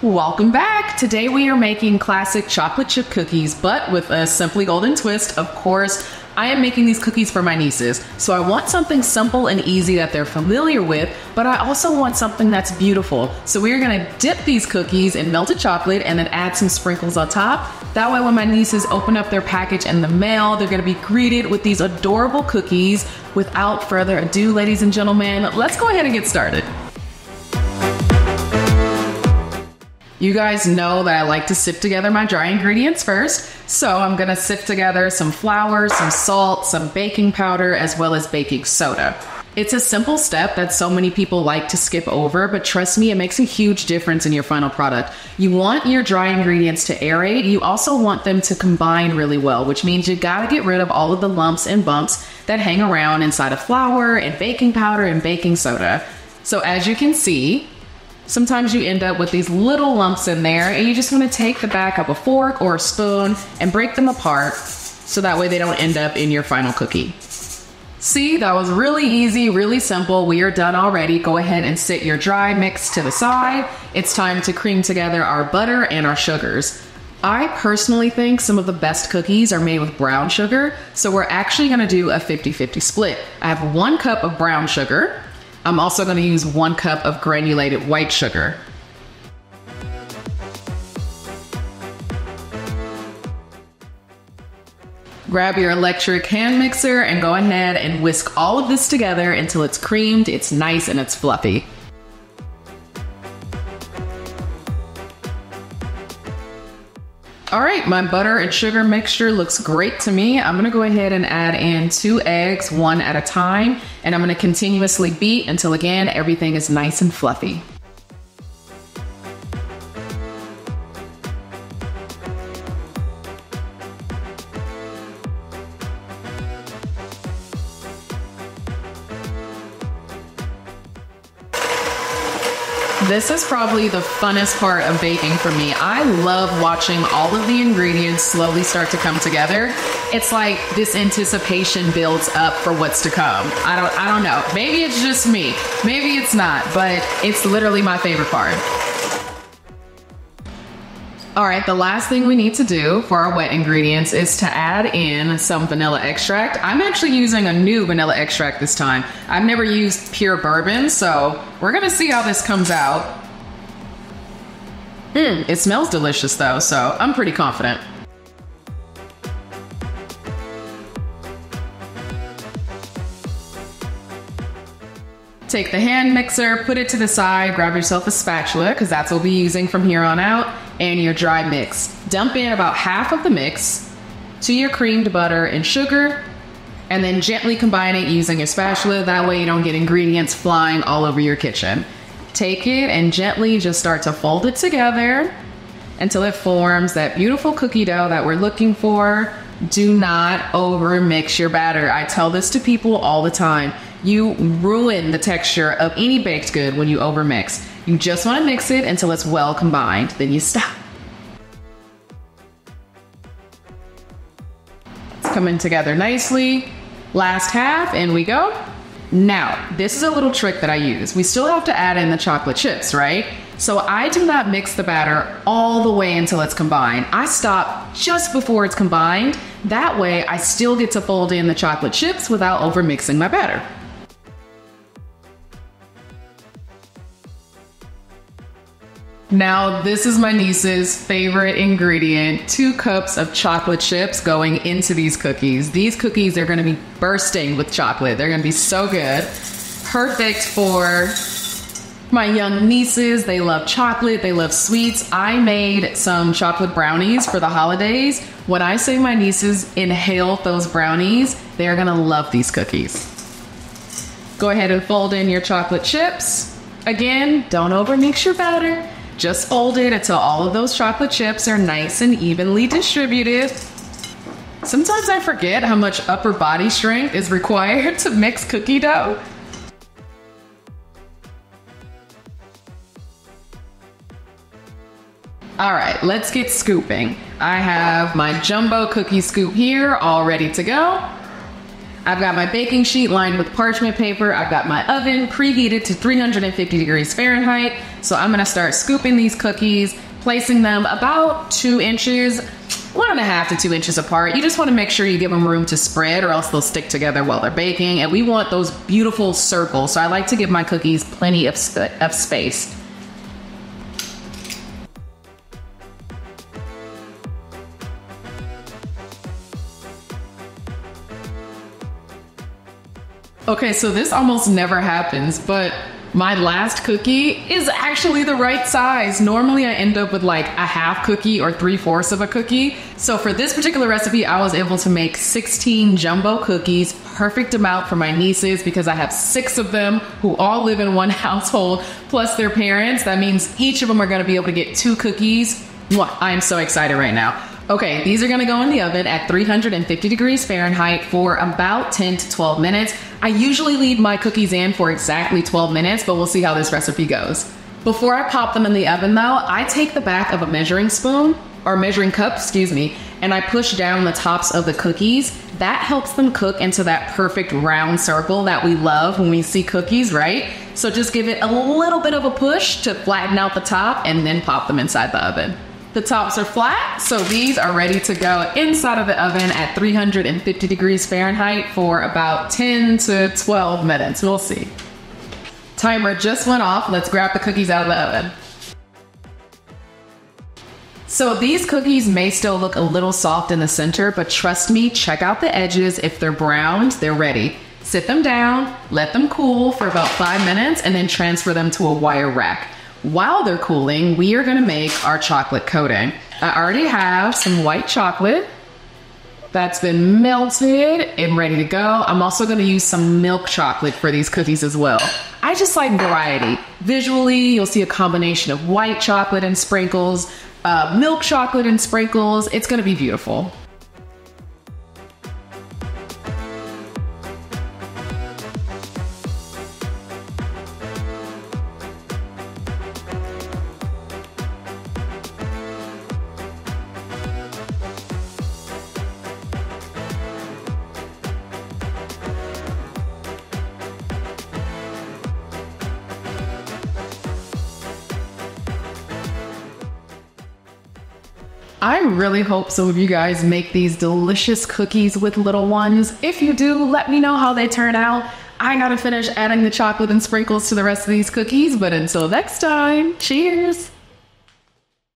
Welcome back. Today we are making classic chocolate chip cookies, but with a Simplie Golden twist. Of course, I am making these cookies for my nieces, so I want something simple and easy that they're familiar with, but I also want something that's beautiful. So we are gonna dip these cookies in melted chocolate and then add some sprinkles on top. That way, when my nieces open up their package in the mail, they're gonna be greeted with these adorable cookies. Without further ado, ladies and gentlemen, let's go ahead and get started. You guys know that I like to sift together my dry ingredients first. So I'm gonna sift together some flour, some salt, some baking powder, as well as baking soda. It's a simple step that so many people like to skip over, but trust me, it makes a huge difference in your final product. You want your dry ingredients to aerate. You also want them to combine really well, which means you gotta get rid of all of the lumps and bumps that hang around inside of flour and baking powder and baking soda. So as you can see, Sometimes you end up with these little lumps in there, and you just want to take the back of a fork or a spoon and break them apart so that way they don't end up in your final cookie. See, that was really easy, really simple. We are done already. Go ahead and sit your dry mix to the side. It's time to cream together our butter and our sugars. I personally think some of the best cookies are made with brown sugar, so we're actually gonna do a 50 50 split. I have one cup of brown sugar, I'm also going to use one cup of granulated white sugar. Grab your electric hand mixer and go ahead and whisk all of this together until it's creamed, it's nice, and it's fluffy. All right, my butter and sugar mixture looks great to me. I'm gonna go ahead and add in two eggs, one at a time, and I'm gonna continuously beat until again, everything is nice and fluffy. This is probably the funnest part of baking for me. I love watching all of the ingredients slowly start to come together. It's like this anticipation builds up for what's to come. I don't I don't know. Maybe it's just me. Maybe it's not, but it's literally my favorite part. All right, the last thing we need to do for our wet ingredients is to add in some vanilla extract. I'm actually using a new vanilla extract this time. I've never used pure bourbon, so we're gonna see how this comes out. Hmm, it smells delicious though, so I'm pretty confident. Take the hand mixer, put it to the side, grab yourself a spatula, because that's what we'll be using from here on out, and your dry mix. Dump in about half of the mix to your creamed butter and sugar, and then gently combine it using your spatula. That way you don't get ingredients flying all over your kitchen. Take it and gently just start to fold it together until it forms that beautiful cookie dough that we're looking for. Do not over mix your batter. I tell this to people all the time. You ruin the texture of any baked good when you overmix. You just want to mix it until it's well combined, then you stop. It's coming together nicely. Last half, and we go. Now, this is a little trick that I use. We still have to add in the chocolate chips, right? So I do not mix the batter all the way until it's combined. I stop just before it's combined. That way, I still get to fold in the chocolate chips without overmixing my batter. Now, this is my niece's favorite ingredient two cups of chocolate chips going into these cookies. These cookies are gonna be bursting with chocolate, they're gonna be so good. Perfect for my young nieces. They love chocolate, they love sweets. I made some chocolate brownies for the holidays. When I say my nieces inhale those brownies, they're gonna love these cookies. Go ahead and fold in your chocolate chips. Again, don't overmix your batter. Just fold it until all of those chocolate chips are nice and evenly distributed. Sometimes I forget how much upper body strength is required to mix cookie dough. All right, let's get scooping. I have my jumbo cookie scoop here all ready to go. I've got my baking sheet lined with parchment paper. I've got my oven preheated to 350 degrees Fahrenheit. So I'm gonna start scooping these cookies, placing them about two inches, one and a half to two inches apart. You just wanna make sure you give them room to spread or else they'll stick together while they're baking. And we want those beautiful circles. So I like to give my cookies plenty of, of space. Okay, so this almost never happens, but my last cookie is actually the right size. Normally, I end up with like a half cookie or three fourths of a cookie. So, for this particular recipe, I was able to make 16 jumbo cookies, perfect amount for my nieces because I have six of them who all live in one household, plus their parents. That means each of them are gonna be able to get two cookies. I'm so excited right now. Okay, these are gonna go in the oven at 350 degrees Fahrenheit for about 10 to 12 minutes. I usually leave my cookies in for exactly 12 minutes, but we'll see how this recipe goes. Before I pop them in the oven though, I take the back of a measuring spoon, or measuring cup, excuse me, and I push down the tops of the cookies. That helps them cook into that perfect round circle that we love when we see cookies, right? So just give it a little bit of a push to flatten out the top and then pop them inside the oven. The tops are flat, so these are ready to go inside of the oven at 350 degrees Fahrenheit for about 10 to 12 minutes. We'll see. Timer just went off. Let's grab the cookies out of the oven. So these cookies may still look a little soft in the center, but trust me, check out the edges. If they're browned, they're ready. Sit them down, let them cool for about five minutes, and then transfer them to a wire rack. While they're cooling, we are gonna make our chocolate coating. I already have some white chocolate that's been melted and ready to go. I'm also gonna use some milk chocolate for these cookies as well. I just like variety. Visually, you'll see a combination of white chocolate and sprinkles, uh, milk chocolate and sprinkles. It's gonna be beautiful. I really hope some of you guys make these delicious cookies with little ones. If you do, let me know how they turn out. I gotta finish adding the chocolate and sprinkles to the rest of these cookies, but until next time, cheers!